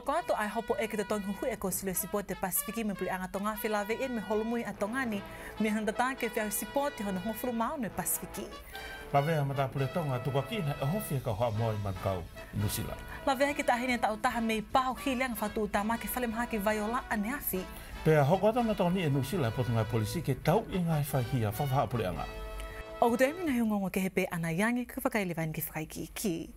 kato ai hopo e kete tonga hui e ko silo sipo te pasifiki me puli angatonga filave in e me holumui atongani me handata ke fiau sipo te hono hofuru mao me pasifiki. Lavea mata pule tonga tuka kina e hofi e ka hoa moa i mankau Nusila. Lavea ki tahine ta utaha mei pahu hi leang fatu utama ke falem haki vai ola ane afi. Pea hoko atonga tonga e Nusila e potunga polisi ke tau i ngai fai hia fafaha pule anga. Ogu te emina hiungongo ke hepe yangi kufakai levain ki fakai ki.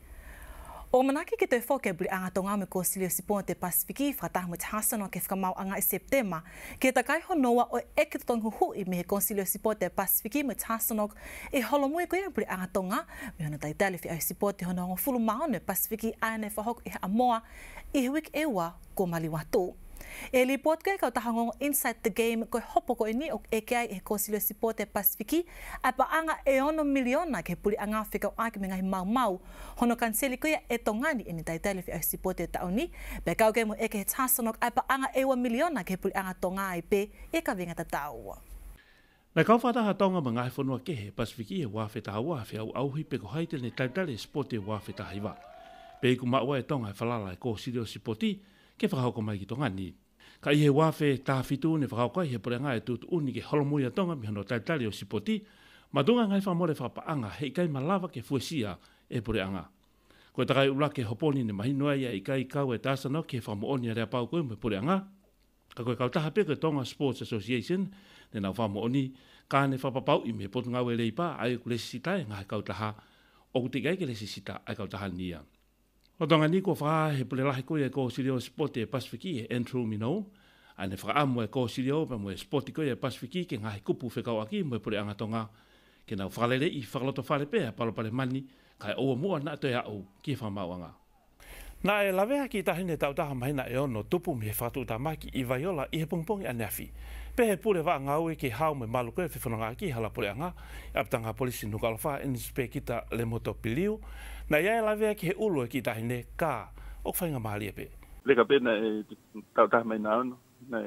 O manaki ki te whoke buri anga me kōsilio si pōna te Pasifiki i whakatahu me te hasano ke whakamau anga i septema. Ke ta kai ho noa o e ki tonga hu i me he kōsilio si pōna te Pasifiki me te hasano i e holo mui koe buri anga Me hona tai tali whi si pōna te hono ngō fulu maon me Pasifiki ane whahoku i e ha amoa i e hui ewa ko maliwatu. E li pot kai kau tahangong inside the game ko hopo ko ini e kai e ko silo si pote pasifiki a pa anga e ono miliona ke puli anga fika o aki mengahi mau mau hono kan seli kuya e tongani e ni taitele fi a si pote tau ni pe kau kemu e ke he tasonok a pa anga e wa miliona ke puli anga tonga i pe e ka venga ta tau ua. Na kau fata ha tonga mga hai whanua he pasifiki e wafe ta hawa au auhi pe ko haitele ni taitele si pote wafe ta haiva. Pe iku maua e tonga e falala e ko silo si poti ke whakahoko mai ki tonga ni. Ka ihe wafe tāwhitu ne whakahoko ihe pore ngā e tūtu uni ke holomuia tonga mi hono taitari o sipoti, ma tonga ngai whamore whapaanga hei kai malawa ke fuesia e pore anga. Ko e takai ula ke hoponi ne mahi ia i kai kau e tāsana ke whamooni a rea pau koe me pore anga. Ka koe kautaha pe ke Tonga Sports Association ne nau whamooni ka ne whapapau i me potu ngau e reipa ai kulesi sita e ngai kautaha o kutikai ke lesi sita ai kautaha niang. O tonga ni ko wha he pule lahi koe e ko siri o spoti e pasifiki e entro mi A ne wha amu e ko siri o pa mu e spoti koe e pasifiki ke ngahi kupu whekau aki mu e pule angatonga. Ke nau whalele i whakaloto whale pe a palopale mani kai oa mua na te au ki wha e lawea ki tahine tau taha e ono tupu me whatu Nā e lawea ki tahine tau maina e ono tupu me whatu ta i vaiola i he pungpongi anafi pe he pule va nga e ki hau me malu ko fifo nga ki hala pule nga ap tanga polisi nu kalfa inspe kita le moto piliu na ya la ve ki ulu e ki ta hine ka ok fa nga mali pe le pe na ta e ta mai na no na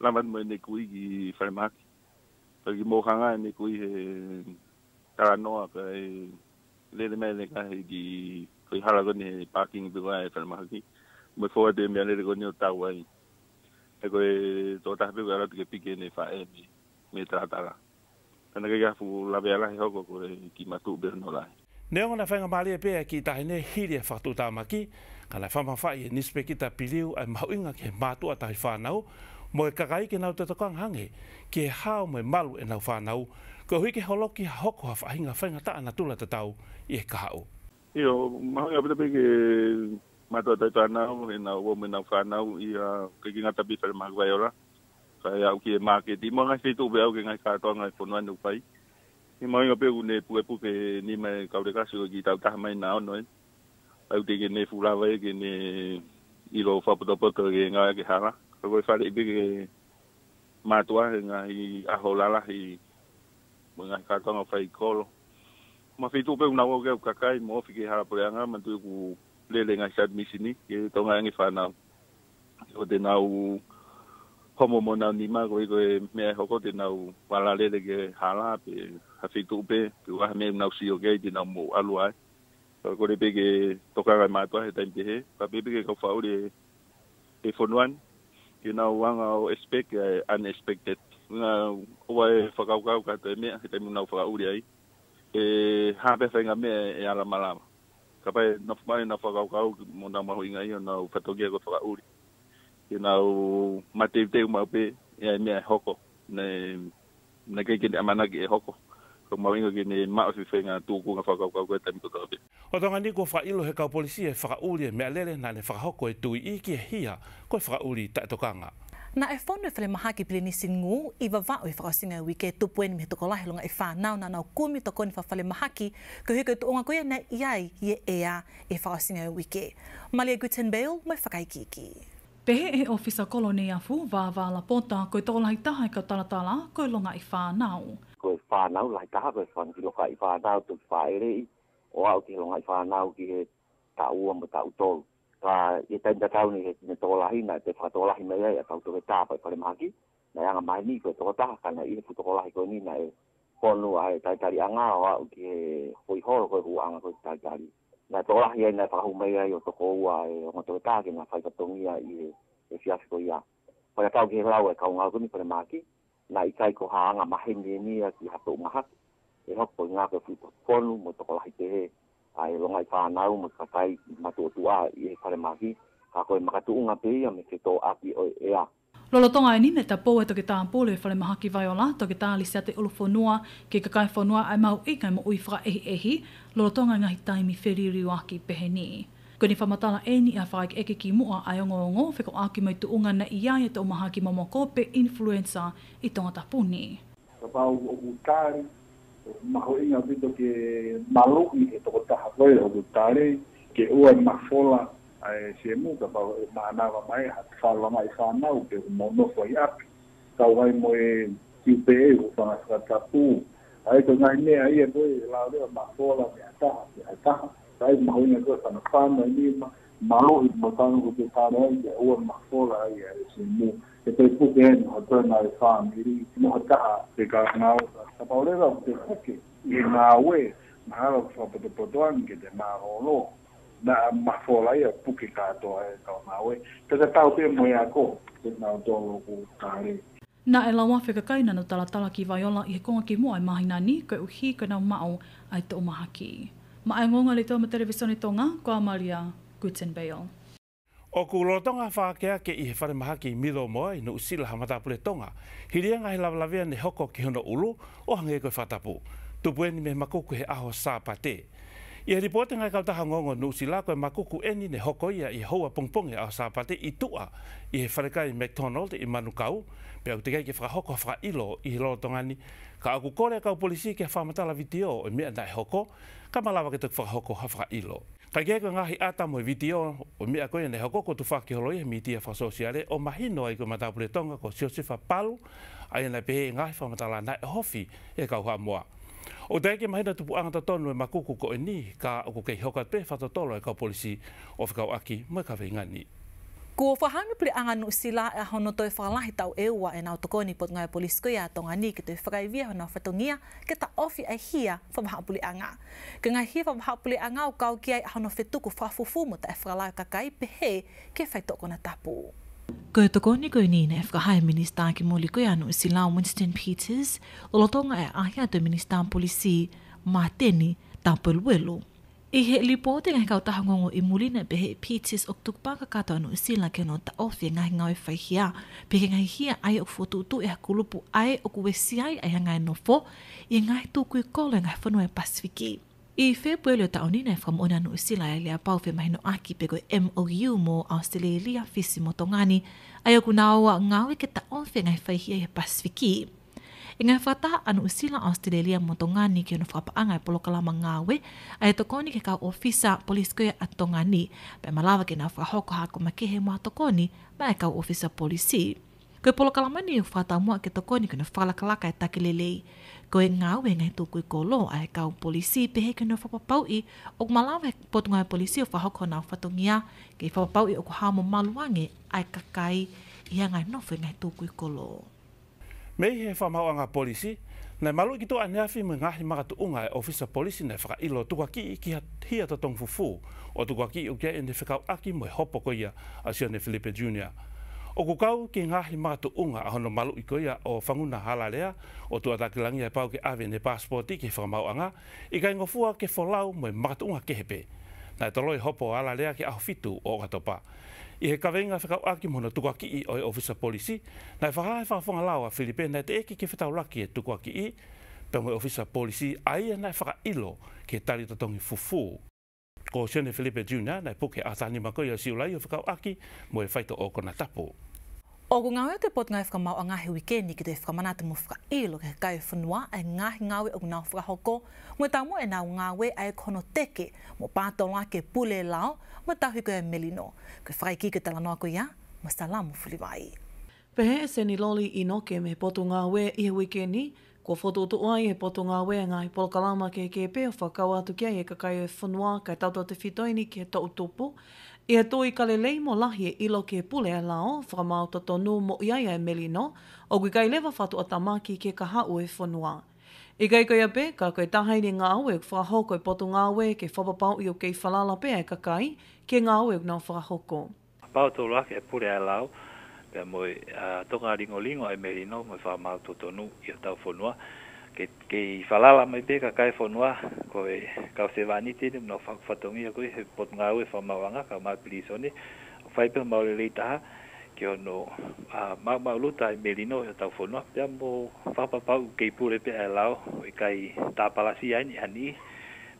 la mat me ne kui ki fa ki pa ki mo nga ne kui he ta no a pe le le me le he ki ki hala ko parking bi wa fa ma mo fo de me le ko ni ta wa e koe tō tāpe koe arati ke pike nei wha e mi, mi tātara. Tāna kei kāfu lawe alahi hoko koe ki matu ubera no lahi. Neonga na whainga maali e pēa ki tahi nei hiri e whaktu tā maki, ka lai whama whai e nispe ki tā piliu ai mauinga ke mātua tahi whānau, mo e kakai ke nau te tokang hangi, ki e hao mai malu e nau whānau, ko hui ke holoki ha hoko ha whainga whainga tā ana tula te tau i e kahau. Iyo, mahoi apetapi ke ma to to na e na wo me na fa na u ia ke ki ngata bifer ma gwa yo la sa ya u ki e ma ke di mo ngai fitu be au ke ngai ka to ngai fo na nu pai e ma yo pe u ne pu e pu ke ni ma ka ure ka si e ki ta ta ma na no e au te ke ne fu la ve ke ne e e i lo fa puta pa ke ngai ke ha la ko go fa le bi ke ma to ai ngai a ho la la i mo ngai ka to ngai fa i kolo ma fitu pe u na wo ke ka kai mo fi ke ha la pu ya ngai ma tu ku le le ngai submission ni ke to ngai ngi fana o te nau homo mo nau ni ma ko ko me ho ko te nau wala le le ke hala pe ha fi tu pe pe wa me nau si o ke te nau mo alu ai ko ko le pe ke to ka ngai ma to he tem pe he ka pe pe ke ko fa o le e fonuan ke nau wa ngau expect unexpected nga wa fa ka ka ka te me he te nau fa o le ai e ha pe fa nga me e ala malama ka pai na mai na fa gau gau mo na mo inga i na u fatoki ko fa uri ki na u mate te u mape e ia me e hoko ne na ke ke amana ki e hoko ko mo inga ki ne ma fi fenga tu ku fa gau gau ta mi ko ta be o tonga ni ko fa ilo he ka polisi e fa uri me alele na ne fa hoko e tu i ki hia ko fa uri ta to kanga Na e whanau whale maha ki pili nisi ngū, i wa vāo i whakasinga ui ke tupu eni mihe tukolahi longa i e whānau na nau kumi toko ni whawhale maha ki, ko hiko tu onga koe na iai i e ea i whakasinga ui ke. Malia Gutenbeil, mai whakaikiki. Pehe e ofisa koloni a fu wā la pota koe tō lai taha i ka taratala koe longa i whānau. Koe whānau lai taha koe whanau ki loka i whānau tu whaere i o au ki longa i whānau ki he tāua mo tāu tōlu pa e tai ta tau ni he tine tō lahi na te whakato lahi mai ai a tau tō he pa i pare maki na ya mai ni koe tō taha kana i he puto ko ni na e ponu a e tai tari anga o a uki he hoi horo ko hua anga koe tai tari na tō lahi ai na whakahu mai ai o tōko ua e o ngā tō he tāke na whaikatongia i he e, e fiasiko ia pare tau ki he lau e kaunga kuni pare maki na i kai ko ha anga mahenge ni ya ki hato umahaki e hoko i ngā ko fuko ponu mo tōko lahi te he ai longa pa na u ma kai ma tu tu a i pare e ma hi ka ko ma tu nga pe ia me ke to a ki o e a Lolo tonga e nine ta pou toki taan pou whale mahaki vai o la, toki taan lisea te ulu whonua, ke kakai whonua ai mau i kai mo ui whaka ehi ehi, lolo tonga e ngahi taimi whiriri o aki pehe ni. Kwenye whamatala e ni a whaik eke ki mua ai ongo ongo, whiko aki mai tu unga na i ai e tau mahaki mamokope influenza i tonga ta puni. Kapau o utari, mako inga vito ke maluki e toko taha koe o tu tare ke ua e mafola e se muka pa e maanawa mai ha tfala mai whanau ke u mauno fwai api ka wai mo e tiupe e u whanga whakatapu a eto ngai mea ia koe e lao rewa mafola me a taha me a taha ka e mako inga koe whanga whanga e nima maluki mo tanu ku te tare e ke ua mafola ia e se muka e te puke e no hatoe nai whanga i ri mo hataha te ka ngau sa whakapaurera o te hoke i māue, mahala o whapatopotoan ki te mārolo, na mawholai a puke kātoa e kau māue, pe te tau te moe ako, te nao tōro ku kāre. Na e lawa whekakaina na talatala ki Viola i he konga ki mua i mahina ni, koe uhi koe nao mao ai te umahaki. Ma ai ngonga le tō ma televisoni tonga, ngā, Maria Gutenbeil. Gutenbeil. O ku lo tonga whakea ke i he whare maha ki mido moa i nu sila hamata tonga. He rea ngahi lawalawea ne hoko ki hono ulu o hange koe whatapu. Tupu eni me makuku he aho sā pate. I he ripote ngai kautaha ngongo nu sila koe makuku eni ne hoko ia i hoa pungpungi aho sā pate i tua i he whare kai McDonald i Manukau. Pea u tegei ke whakahoko whaka ilo i he lo ni. Ka aku kore kau polisi ke whamata la video o mea nai hoko. Ka malawa ke tuk whakahoko ha whaka ilo. Whakia ko ngahi ata mo video o mi a koe ne hakoko tu whakiholoi mi tia wha sosiale o mahino ai ko matapule tonga ko siosifa palu ai na pehe ngahi wha matala na hofi e kau hua moa. O teke mahina tupu angata tonu e makuku ko e ni ka uko kei hokat pe whatatolo e kau polisi of whikau aki me ka whingani. ngani. Ko Kua whahanga pli anga nu sila e hono toi whalahi tau ewa e nao tokoni pot ngai polis koe tonga ni ki toi whakaivia hono whatungia ke ta ofi e hia whamaha puli anga. Ke ngai hia whamaha puli anga o kau kiai a hono whetuku whafufu mo ta e whakalai kakai pehe ke kona tapu. Ko toko ni koe ni e whaka hae minister ki moli koe anu si lao Winston Peters o lotonga e ahia to minister polisi ma teni ta pelu I he li te ngai kau taha ngongo i mulina pe he pītis o tuk pāka kato anu i sila ke no ta ofi ngai ngau i whai hia. Pe ke ngai hia ai o tu utu e kulupu ai o kuwe si ai a ngai nofo i ngai tūkui kolo ngai whanua i e Pasifiki. I febu elio ta onina e whamu onanu i sila e lea pau mahino aki pe koi MOU mo Australia Fisi Motongani ai o ku naua ngau i ke ta ofi ngai whai hia i e Pasifiki. E ngai whata anu usila Australia mo tonga ni ki ono whapaanga i polo kalama ngāwe, a e toko ke ka ofisa polis koe a tonga ni, pe malawa ke na whakahoko hako makehe mo a toko ni, ma e ka ofisa polisi. Koe polo kalama ni whata mua ke toko ni ki ono whalakalaka e takelelei. Koe ngāwe ngai tūkui kolo a e ka o polisi pehe ki ono whapapau i, o malawa e potunga e polisi o whahoko na o whatungia, ke i whapapau i o kuhamo maluange a e kakai i a ngai nofu ngai tūkui kolo me he fa ma nga polisi na malu ki to ania fi nga hi maka unga e officer polisi na fa ilo tu ki ki hi ata tong fufu o tu ki o ke e ne fa aki mo e hopo ko ia asia ne felipe junior o ku kau ki nga hi maka unga a hono malu ko ia o fa nguna halalea o tu ata klangi e pau ki ave ne passport ki fa ma nga i ka ngofua ke folau mo maka unga ke hepe na to loi hopo halalea ke a fitu o ka pa i he kawenga whakau aki mona tuku aki i oi Officer Policy. Nai whakaha e whakafunga lawa, Filipe, nai te eki ke whetau laki e tuku aki i, pe mwe Officer Policy, ai e nai whaka ilo ke tari tatongi fufu. Ko Sione Filipe Jr. nai puke a tani makoi o siulai o whakau aki, mwe whaito o kona tapu. O ku ngāwe ke pot ngāwe whakamau a ngāhi wikeni ki te whakamana te mufuka ilo ke kai whanua e ngāhi ngāwe o ngāwe whakahoko. Mwe tāmo e nāu ngāwe a e kono teke mo pātoloa ke pule lao mo tāhu ko e melino. Ko whakai ki ke tala noa ko ia, mo salamu fulivai. Pehe e seni loli i noke me potu ngāwe i he wikeni, ko foto to ai e potu ngāwe a ngāhi polkalama ke ke pe o whakau atu kia e kakai e whanua kai tātua te fitoini ke tautupu. Ia tō i kale lei mo lahi e ilo ke pule a lao, whakamau to tonu mo iaia e melino, o gui gai lewa whatu a tamaki ke kaha ue whanua. I gai koe a pe, ka koe tahaini ngā aue o whakahoko i e potu ngā aue ke whapapau i o kei whalala pe e kakai, ke ngā aue o ngā whakahoko. Pau tō rake e pule a lao, pia moi uh, tonga ringo lingo e melino, moi whakamau to tonu i a tau whanua, ke ke falala mai pe ka kai fonua ko e ka se vani te no fa fa ko e pot nga we fa mawanga ka ma please oni fa pe ma le leita ke ono a ma ma luta e melino e ta fonua pe mo fa pa pa ke pure pe ala o e kai ta palasi ani ani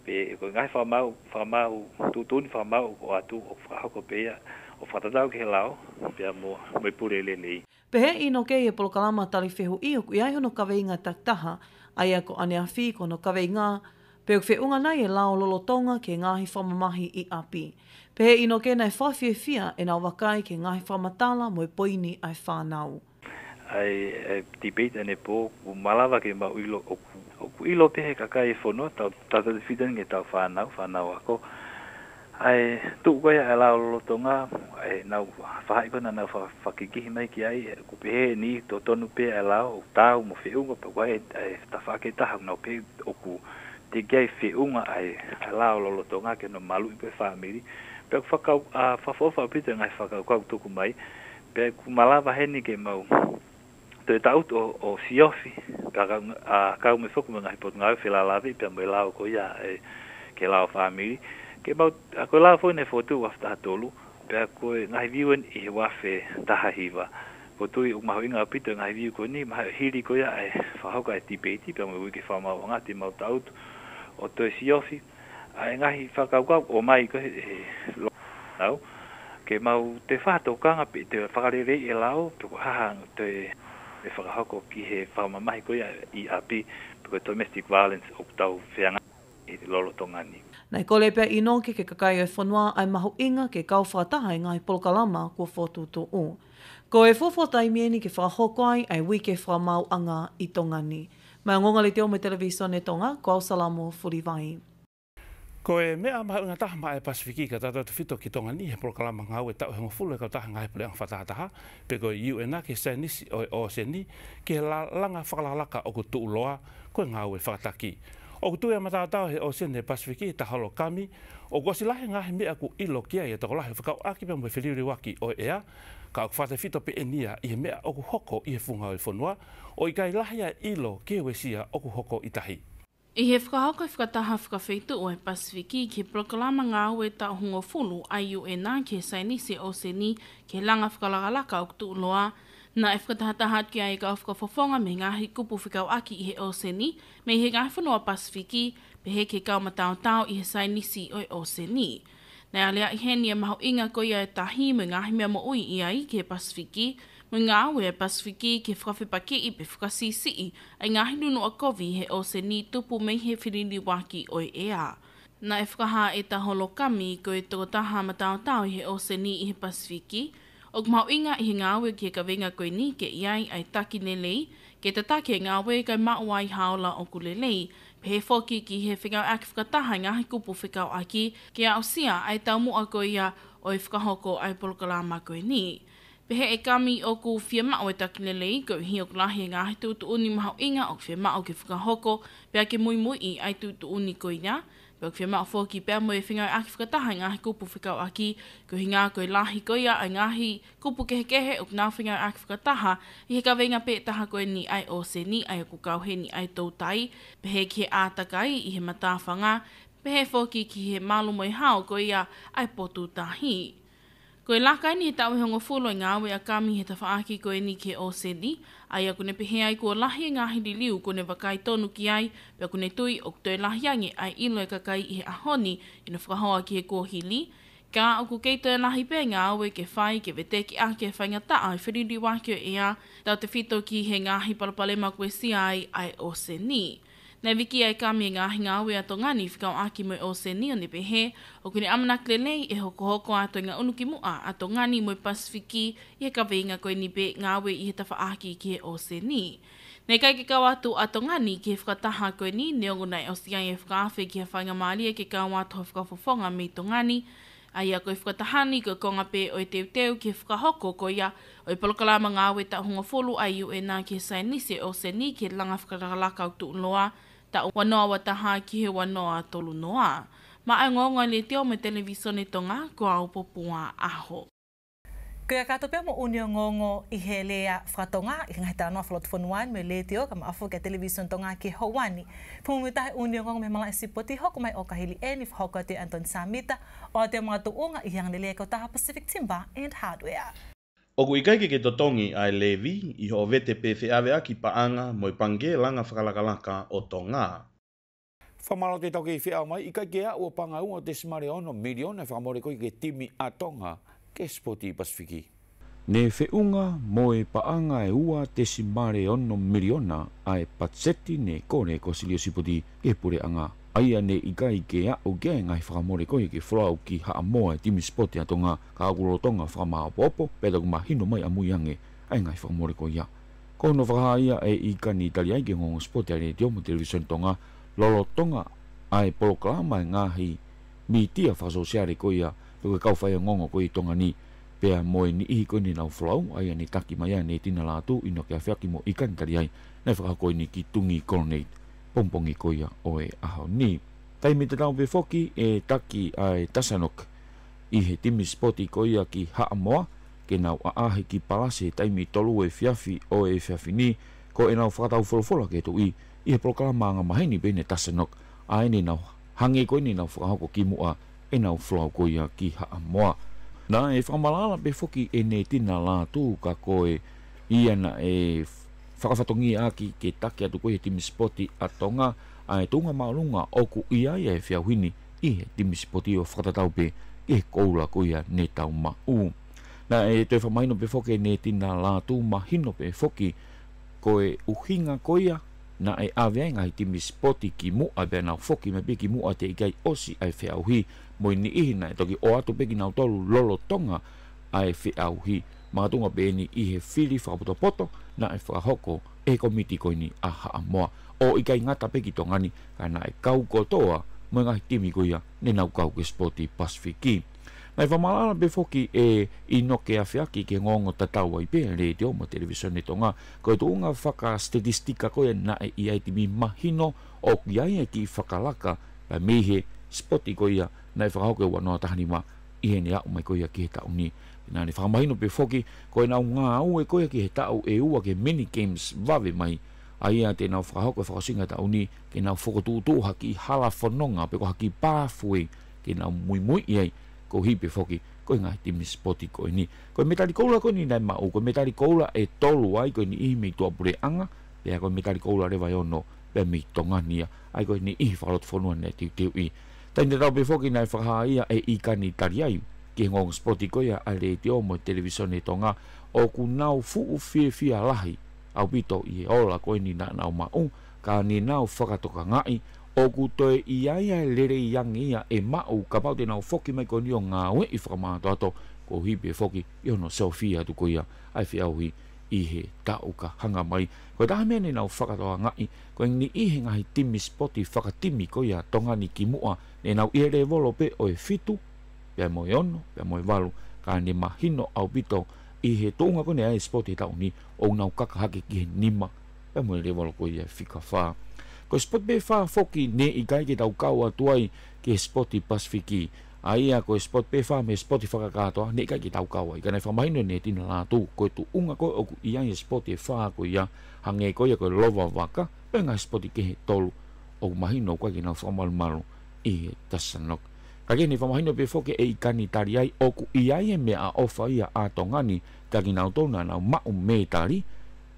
pe ko nga fa ma fa ma tu tu fa ma o atu o fa ko pe o fa ta ke lao pe mo mai pure le nei pe e no ke e polo kalama tali fehu i o ku ai ka veinga ta taha ai ako ane a whi ko no kawe ngā, peo kwe unga nei e lao lolo tonga ke ngāhi whamamahi i api. Pehe ino kē nei whawhia whia e nā wakai ke ngāhi whamatala moe poini ai whānau. Ai, ai e, ti beit ane pō, u malawa ke ma uilo, o ku ilo pehe kakai e whono, tau tata ke tau whānau, whānau ako, ai tu ko ya la lo to nga ai na fa hai bana na fa fa ki ki mai ki ai ku pe ni to to nu pe la o ta u mo fe unga pa wai ai ta fa ke ta ha no pe o ku te gai fe unga ai la lo lo to nga ke no malu pe fa mi pe fa ka a fa fo fa pe te nga fa ka ka tu ku mai pe ku mala va he ni ke mau to e ta u to o si ofi ka ka a ka u me fo ku nga hipot nga fe la la vi pe mo la o ko ya ke la o fa ke mau a koe la fo ne fo tu wa ta tolu pe koe na hi viu i wa fe ta ha hi va fo tu i ma hoinga pito na hi viu ko ni ma hi ri ko ya e fa ho ka ti pe ti pe mo ke fa ma wa ngati mau ta out o to si ofi a nga hi fa ka ka o mai ko e lo au ke mau te fa to ka nga pe te fa ka re e lao to ha ha te e fa ha ko ki he fa ma mai ko ya i api pe domestic violence o tau fe nga e lo lo to ngani Nei kole pia ino ke ke kakai e whanua ai maho inga ke kau whataha i ngai polkalama kua whotu tō o. Ko e whowhotai mieni ke whahokoai ai wi ke whamau anga i tongani. Mai ngonga le teo me televiso ne tonga, ko au salamo furivai. Ko e mea mai unga taha mai e Pasifiki ka tātou te fito ki tonga ni he proklama ngā ue tau hengo fulle ka taha ngai pule ang whatātaha. Pe ko iu ena ke se nisi o, o se ke langa whakalalaka o ku tuuloa ko e ngā ue whakataki. O kutu ia matatau he o sene Pasifiki ta halo kami, o kwasi lahe ngahe mea ku ilo kia ia tako lahe whakao aki pia mwe whiriuri waki o ea, ka o kwhate fito pe enia i he mea o ku hoko i he funga i whonua, o i kai lahe a ilo kiewe sia o ku hoko i tahi. I he whakahoko i whakataha whakawhetu o he Pasifiki ke proklama ngā ue ta hongo fulu a UNA ke sainise o seni ke langa whakalagalaka o kutu loa, Nā e whakatahataha ki e ka whaka whafonga me he kupu whikau aki i he Oseni, me he ngāhi whanua Pasifiki, pe he ke kau matau tau i he sai nisi o Oseni. Nā e lea i he maho inga ko ia e tahi me ngāhi mea mo ui i ai ke Pasifiki, me ngā we e Pasifiki ke whakawhi i pe whakasi si i, ai ngāhi nunu a kovi he Oseni tupu me he whiriri waki o e a. Nā e whakaha e taholo ko e tōtaha matau tau i he Oseni i he Pasifiki, O ka mau inga i ngā ki ka venga koe ni ke iai ai taki nelei, ke te take ngā we ka maua i haola o kulelei, pe he foki ki he whikau aki whikataha ngā he kupu whikau aki, ke a osia ai tau mua koe ia o i whikahoko ai polokala ma koe ni. Pehe e kami o ku whia mao e taki lelei, kau hi o klahi e ngāhi tūtu uni maho inga o whia mao ki whakahoko, pia ke mui mui ai tūtu uni koe nga, Pau ki whemaa fō ki pēmo e whingau aki whakataha i ngāhi kupu whikau aki, ko hinga ko i lahi ko ia i ngāhi kupu kehe kehe o kina whingau aki whakataha i heka venga pē taha koe ni ai o se ni ai ko kau he ni ai tau pe pehe ki he ātakai i he matāwhanga, pehe fō ki ki he malumoi hao ko ia ai potu tahi. Ko e laka ni e tau e hongo fulo i ngā we a kami he tawhaaki ko e ni ke o sedi, ai a kune pehe ai kua lahi e ngā hiri liu kune wakai tonu ki ai, pe a kune tui o kutoe lahi ai ilo e kakai i he ahoni i na whakahoa ki he kua hili. Ka a ku keito e lahi pe ngā we ke whai, ke veteki a ke whai ngā ta ai whiriri wakio ea, tau te fito ki he ngā hi palapalema kue si ai ai o se ni. Nei wiki ai kami ngā hinga awe ato ngani whikau aki moe o se ni o ne pehe, o kune amanakle nei e hoko hoko ato ngā unuki mua ato ngani moe pasifiki i he kawe inga koe ni pe ngā awe i he tawha aki ki he o se ni. Nei kai ke kau atu ato ngani ki he whakataha koe ni neongunai o si ai e whakaafe ki he whainga maalia e ke kau atu ho whakafofonga me to ngani, a ia koe whakatahani koe konga pe o i e teu teu ki whakahoko ko ia o i e palokalama ngā awe ta hunga folu a iu e nā ki sainise o se ni ki langa whakarakalaka o tu unloa ta wanoa wa ki he wanoa tolu noa. Ma ai ngonga le teo me televisione tonga ko au popua aho. Kia kato pia mo unio ngongo i he lea whatonga i ngai tā noa whalot whanuan me le teo kama afu kia televisione tonga ki Hawani. Pumumitahe unio ngongo me mala isi poti hoko mai o kahili e ni whakoa Anton Samita o te mga tuunga i hiang le lea kotaha Pacific Timber and Hardware. O kui kaike ke totongi ai levi i ho vete pese ave aki paanga mo pange langa whakalakalaka o tonga. Whamalo te toki i whi mai, i kaike a ua panga unga te smare ono milione whamore koi ke timi a tonga ke spoti i Pasifiki. Ne feunga mo e paanga e ua te simare ono miliona ai patseti ne kone ko siliosipoti e pure anga ai ane i kai ke a o ke ngai fra mo ko ke fro ki ha mo e timi spot ya tonga ka guro tonga fra ma popo pe dog hino mai amu yange ai ngai fra mo ko ya ko no fra ia e i ka ni tali ai ke ngong spot ya ni dio mo television tonga lo lo tonga ai proklama e nga hi mi tia fa so sia ko ya pe ka fa ya e ngong ko i tonga ni pe a mo ni i ko ni na fro au ai ani taki mai ani e tina la tu ino ke afia ki mo i kan tali ai na fra ko ni ki tungi coordinate pompongi koia o e aho ni. Tai me te pe foki e taki ai tasanok i he timi spoti koia ki haamoa ke nau a ahe ki palase tai me tolu e fiafi o e fiafi ni ko e nau whakatau folofola ke tu i i he proklama ngā maheni bene tasanok a ene nau hange koi ni nau whakahoko ki mua e nau flau koia ki haamoa. Nā e whamalala pe foki e ne tina la ka koe i ana e whakawhatongi aki ke take atu koe he timi spoti a tonga a e tonga maurunga oku ia ia e whia i he timi spoti o whakatatau pe ke he koura koe a ne tau ma u. Na e toi whamaino pe foke ne tina la tū mahino pe foki koe uhinga koia na e aveanga he timi spoti ki mu a nau foki me piki ki a te ikai osi ai whia uhi moi ni ihi na e toki o atu peki nau tolu lolo tonga ai whia uhi ma matunga beni i he fili whakapotopoto na e whakahoko e komiti koini a haa moa o i kai ngata peki tongani ka na e kau toa mo e ngahi timi kuia ne nau kau ke sporti pasifiki. Na e whamalana pe foki e i noke a whiaki ke ngongo tatawa i pēn re te o ma televisio ne tonga ko e tūnga whaka statistika koe na e i ai timi mahino o ki e ki whakalaka pa mihe spoti koia na e whakahoke wanoa tahanima i hene a umai koia ki he tauni na ni fa no pe foki ko na nga u e ko ki heta u e u ke mini games vave mai ai a te na fa ho ko fa singa uni ke na foko tu tu ha ki hala fo no nga pe ko ha ki ke na mui mui ye ko hi pe foki ko nga ti mi spoti ko ni ko metali ko ko ni na ma u ko metali ko e tolu ai ko ni i mi to pure anga pe ko metali ko re vai no pe mi tonga ni ai ko ni i fa lot fo no ne ti ti i ta ni ra pe foki na fa ha e i ka ni ki ngong spoti koia a le te omo televisione i tonga o ku nau fuu fie fia lahi au pito i e ola koe ni na nau mau ka ni nau whakatoka ngai o ku toe i aia lere i angi ia e mau ka pau te nau foki mai koe nio ngā we i whakamātu ato ko hipe foki i ono selfie atu koia ai fi auhi i he tau ka hanga mai ko taha mea ni nau whakatoka ngai ko ni ni ihe ngahi timi spoti whakatimi koia tonga ni ki mua ne nau i ere volo pe o e fitu pe mo yono pe mo valu ka ni mahino au pito i he tonga kone ai spot ta uni o na kaka hake ki ni ma pe mo le valu ko ia fika fa ko spot be fa foki ne i kai ki tau kawa tuai ki spot i pasifiki ai a ko spot pe fa me spot i faka kato ne kai ki tau kawa i kana fa mahino ne tino na tu ko e tu unga ko e i ai spot e fa e ko ia hange ko ia ko lova vaka pe nga spot i ke tolu o mahino ko ki na fa mal malu i tasanok e kagene whamahino pe foke e ikani tari ai oku i ai e a ofa ia a tongani kagi nau tona nau mau me tari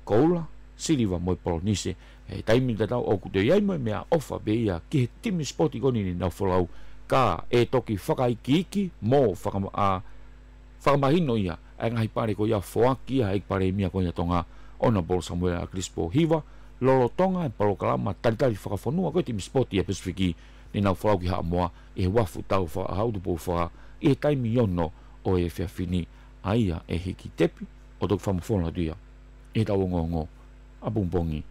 koula siriva moi polonise e taimi da tau oku te iai moi mea ofa be ia ki he timi spoti goni ni nau folau ka e toki whakai ki iki mō whakamahino ia e ngahi pare ko ia foaki a e pare mia ko ia tonga ona bol Samuel a Crispo Hiva lolo tonga e palo kalama tari tari whakafonua koe timi spoti e pesifiki e nau whalau ki haa moa e wafu tau wha a hau tupu wha e tai mi ono o e whia fini a ia e hiki tepi o tuk wha mwhona tuia e tau ngongo ngō a bumbongi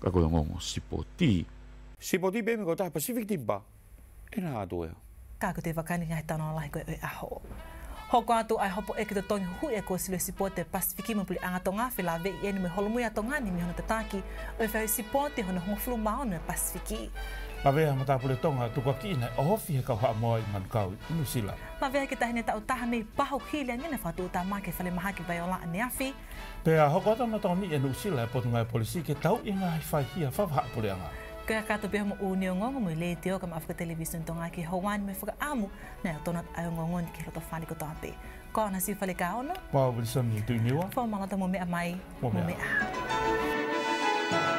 ka koe ngō ngō sipo ti sipo ti bēmi ko tā Pacific timpa e nā atu ea ka kute wakani ngai tano lai koe e aho Hoko atu ai hopo e kito tongi hu e kua silo sipo te Pacific imu puli anga whila ve i enu me holomui atonga ni mihono te tāki o e fai sipo te hono hongo flu maono e pasifiki Pavea ma tāpu le tonga tuka ki ina o hofi he kau haa moa i Manukau i New Zealand. Pavea ki tahine tau taha nei pahu ki lea ngine whatu o tā māke whale maha ki bai o laa ne afi. Pea hoko atam na tau ni e New Zealand e potu ngai polisi ke tau i ngā hai whai hia whawha a pule anga. Kaya kato pia mo uni o ngongo mui le te oka ma afika televisi nito ngai ki Hawaiian me whaka amu na e tonat ai o ngongo ni ki roto whani ko tāpe. Ko ana si whale ka ono. Pao, wili sami i tu iniwa. Pao, malata mo mea mai. Mo mea. Mo mea.